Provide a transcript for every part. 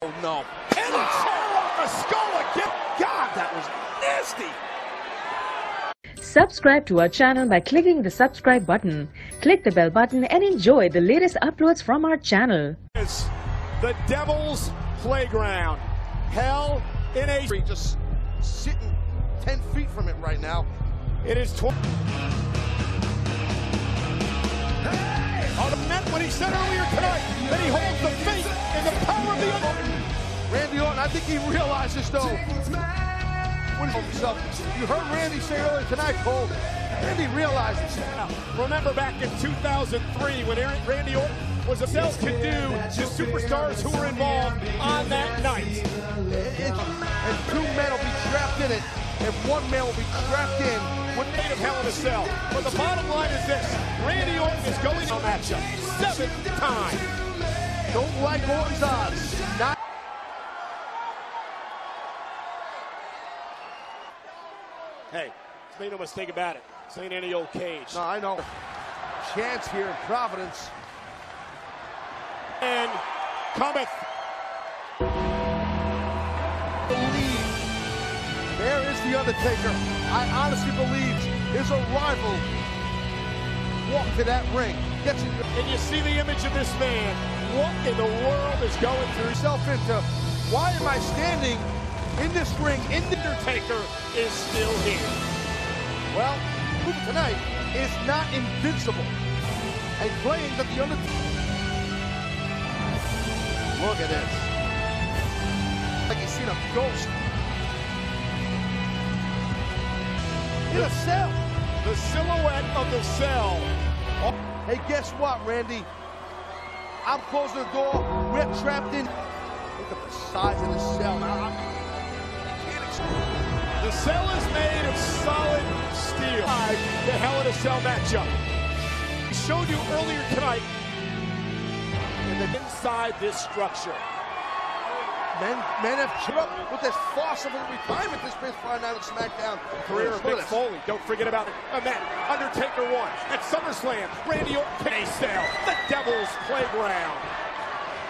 Oh no. And a chair off the skull again. God, that was nasty. Subscribe to our channel by clicking the subscribe button. Click the bell button and enjoy the latest uploads from our channel. It's the Devil's Playground. Hell in a. Just sitting 10 feet from it right now. It is 20. On the net when he said earlier tonight that he holds the fate and the power of the other. Randy Orton, I think he realizes though. What is himself? You heard Randy say earlier tonight, Cole. Randy realizes. Now. Remember back in 2003 when Randy Orton was able to do the superstars who were involved on that night. And, two men will be trapped in it, and one man will be trapped in When made of Hell in a Cell. But the bottom line is this: Randy Orton is going to matchup seven times. Don't like Orton's odds. Not Hey, make no mistake about it. This ain't any old cage. No, I know. Chance here in Providence. And cometh. Believe. There is The Undertaker. I honestly believe his arrival walk to that ring. Gets it And you see the image of this man. What in the world is going through? yourself into why am I standing in this ring in the Undertaker is still here. Well, Luke tonight is not invincible. And playing that the Undertaker. Look at this. Like you've seen a ghost. In a cell. The silhouette of the cell. Hey, guess what, Randy? I'm closing the door. We're trapped in. Look at the size of the cell. Can't explain. The cell is made of solid steel. The Hell in a Cell matchup. We showed you earlier tonight in the inside this structure. Men, men have come up with this of a retirement this man's Friday night on SmackDown Career of Mick. Foley. Don't forget about it. Man, Undertaker won at SummerSlam. Randy Orton, Kenny the Devil's Playground.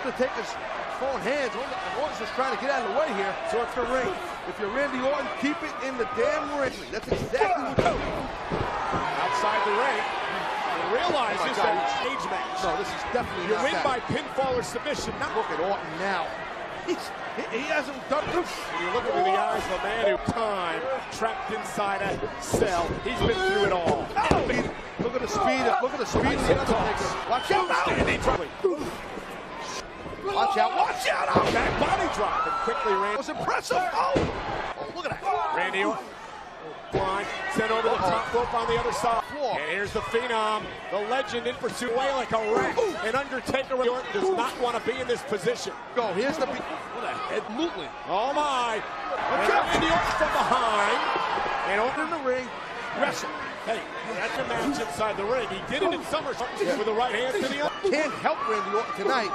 Undertaker's throwing hands. Orton's just trying to get out of the way here. So it's the ring. If you're Randy Orton, keep it in the damn ring. That's exactly what you do. Outside the ring, realizes Oh that it's a cage match. No, this is definitely You win that. by pinfall or submission. Not Look at Orton now. He's, he, he hasn't done this. When you look into the eyes of a man who time trapped inside a cell. He's been through it all. Oh! Look at the speed. Look at the speed of the Undertaker. Watch out! Watch out! Watch out! Oh, Back body drop and quickly ran. was impressive. Oh, oh look at that. Randy Orton. Blind, sent over the top rope on the other side. And here's the Phenom, the legend in pursuit, away like a rat. And Undertaker Orton does not want to be in this position. Go. Here's the. What a head. Absolutely. Oh my. And out. Orton from behind. And Orton In the ring. Wrestle. Hey, that's a match inside the ring. He did it in SummerSlam with the right hand to the other. Can't help Randy Orton tonight.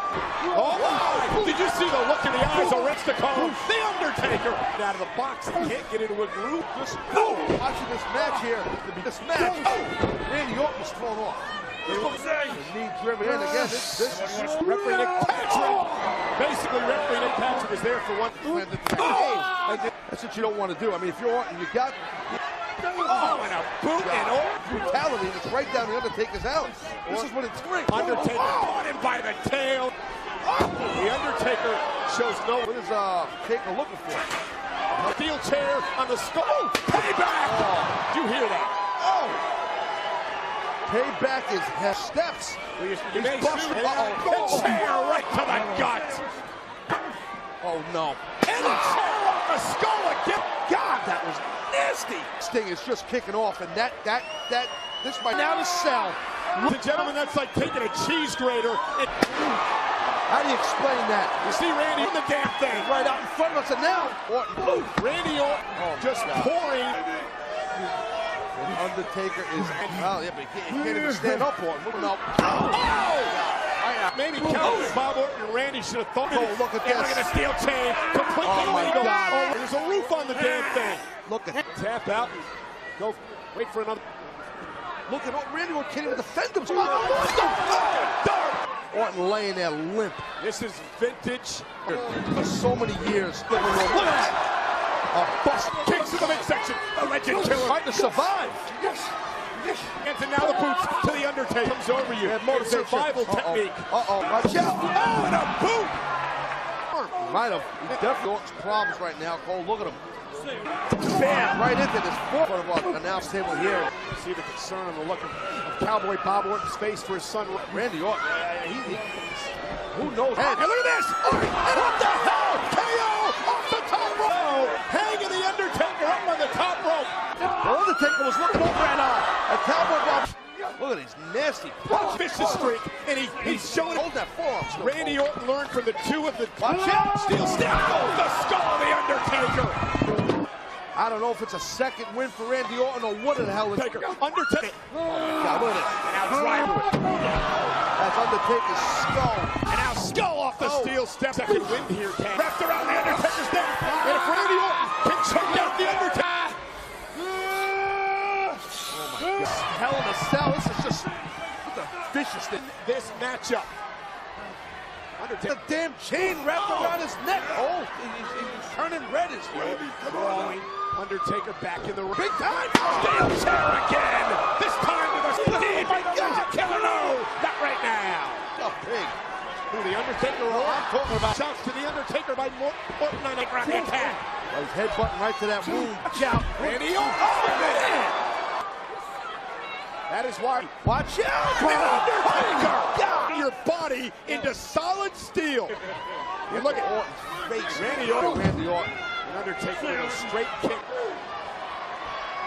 Oh my! Did you see the look in the eyes of Rich Nicole? The Undertaker out of the box. He can't get into a groove. Just oh, watching this match here. This match. Oh, Randy Orton was thrown off. The knee driven in again. This, this is Referee Nick oh, Patrick. Basically, referee Nick Patrick is there for one. Oh! That's what you don't want to do. I mean, if you're Orton, you got Oh, and a boot and Orton. brutality that's right down the Undertaker's alley. This is what it's great. Undertaker caught him by the tail. The Undertaker shows no What is uh Taker looking for? A steel chair on the skull. Oh, payback! Do you hear that? Oh! Payback is half steps. You, you He's busted. Uh-oh. The chair right to the gut. Oh no. And the chair on the skull again. God, that was nasty. Sting is just kicking off, and that that that this might now to sell. Ladies and gentlemen, that's like taking a cheese grater. and How do you explain that? you see Randy in the damn thing. Right out in front of us, and now Orton. Randy Orton Oh, just God. pouring. And Undertaker is oh yeah, but he can't, he can't even stand up for it. Look now. Maybe Calvin, Bob Orton, and Randy should have thought. Oh, look at and this. Look at the steel chain. Completely Oh, my legal. God. Oh, there's a roof on the damn thing. Look at Tap out. Go. Wait for another. look at Randy Orton can't even defend himself. Oh, what the fuck? Dark. Orton laying there limp. This is vintage. For so many years. Look at that. A bust. Kicks to the midsection. A legend killer. Trying to survive. Yes. Yes. And to now the boots to the Undertaker. Comes over you. Had It's survival Uh-oh. technique. Uh-oh. Watch out. Oh, and a boot. Might have. He definitely Orton's problems right now, Cole. Look at him. Bam. Right into this foot of our announce table here. See the concern on the look of, of Cowboy Bob Orton's face for his son. Randy Orton. Uh, he, he, Who knows? and look at this! And what the hell? KO off the top rope! Hanging the Undertaker up on the top rope. The Undertaker was looking over at uh, at Cowboy Bob. Look at his nasty punch. Vicious streak, and he, he's showing Hold that forearm. still, Randy. Orton learned from the two of the Watch out. steel step. Oh, the skull of the Undertaker. I don't know if it's a second win for Randy Orton or what the hell is Taker, Undertaker. God, look at it. Now drive it. That's Undertaker's skull. And now skull off the Oh. steel step. Second wind here. Wrapped around the Undertaker's neck. And if Randy Orton can choke out the Undertaker. Hell in a cell. This is just what the vicious thing. This matchup. Undertaker The damn chain wrapped oh. around his neck. Oh, he's, he's turning red as well. throwing Undertaker back in the ring. Big time. Oh. Steel chair again. This time with a knee by the Legend Killer. No, not right now. Oh, big. Who, the Undertaker or I'm talking about. Shouts to the Undertaker by Mor- Orton on a grab attack. Oh, he's headbutting right to that wound. Watch out. Randy Orton. Oh, man. That is why. Watch out. Undertaker. Your body into solid steel. You look at Orton's face. Randy Orton. Randy Orton. The Undertaker with a straight kick.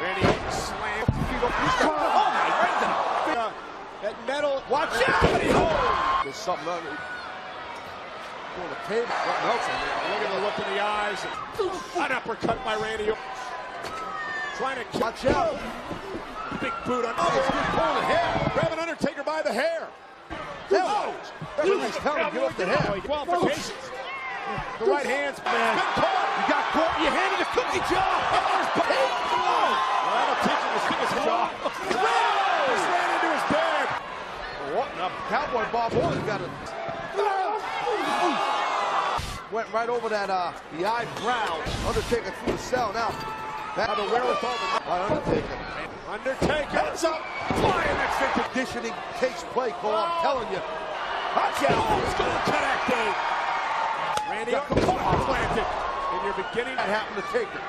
Randy Orton slammed. Oh my God. Uh, that metal. Watch out. Oh. There's something. On the table. Something else on there. Look at the look in the eyes. An uppercut by Randy Orton. Trying to kick. Watch out. Big boot on. Oh, it's good pulling the hair. Grabbing Undertaker by the hair. Hell. Referee's telling him get off the hair. Qualifications. The right hand's man. Been caught. You got caught. You handed a cookie jar. Well, that'll teach him to stick his jaw. Just ran into his bag. Orton up. Cowboy Bob Orton got it. Went right over that, uh, the eyebrow. Undertaker through the cell. Now, that the wherewithal by Undertaker. Undertaker. Heads up. Flying next Conditioning takes play, Cole. I'm oh. telling you. Watch out. Oh, Skull connecting. Randy Orton planted. And you're beginning That happened to Taker.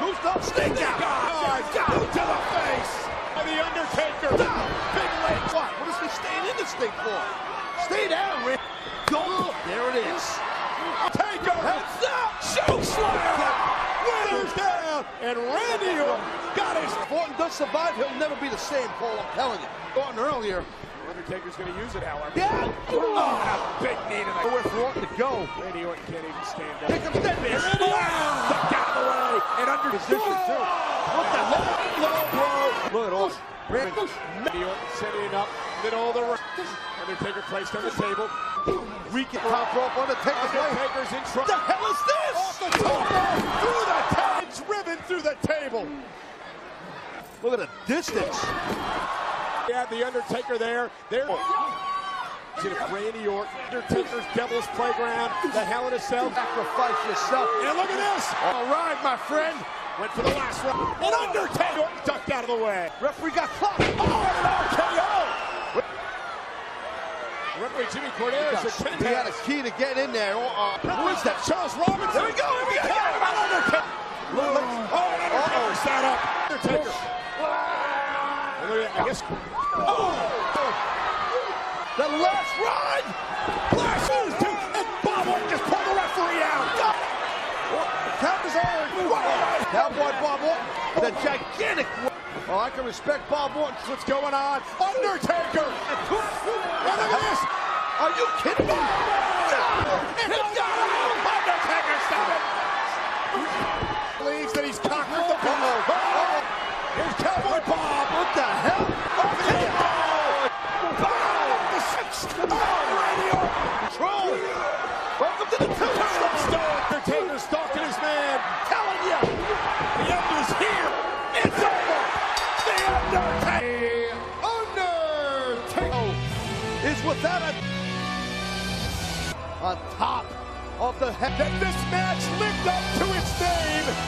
Who's not stink out? God, oh, down to the face of the Undertaker. Big leg. What? What is he staying in this thing for? Stay down, Rick. Go. There it is. Taker. Heads up. Choke slam. Winner's down. And Randy Orton got his. Orton does survive, he'll never be the same, Cole. I'm telling you. Orton earlier. Undertaker's going to use it, however. Yeah. Oh, big knee to the Nowhere for Orton to go. Randy Orton can't even stand up. Here comes Deadman. Randy Orton ducked out of the way and under Position, too. What the hell? Low blow. Look at Orton. Randy. Randy Orton setting up middle of the ring. Undertaker placed on the table. Weak top rope. Undertaker's. Undertaker's in trouble. What the hell is this? Off the top rope, through the table. It's driven through the table. Look at the distance. Yeah, the Undertaker there. There. To Randy Orton, Undertaker's Devil's Playground, the Hell in a Cell. Sacrifice yourself. And look at this. All right, my friend. Went for the last one. And Undertaker ducked out of the way. Referee got clocked. Oh, and an RKO. Referee Jimmy Korderas at 10 He had a key to get in there. Oh, uh, who is that? Charles Robinson. Here we go, here we go. Undertaker. Look, look. Oh, Undertaker Uh-oh. sat up. Undertaker. I guess. Oh! The last ride. Flash moves too, and Bob Orton just pulled the referee out. Count is on. Cowboy Bob Orton. The gigantic. Oh, I can respect Bob Orton. What's going on? Undertaker. And look at this. Are you kidding me? And Undertaker Undertaker you, the end is here. It's over. The without a on top of the head that this match lived up to its name.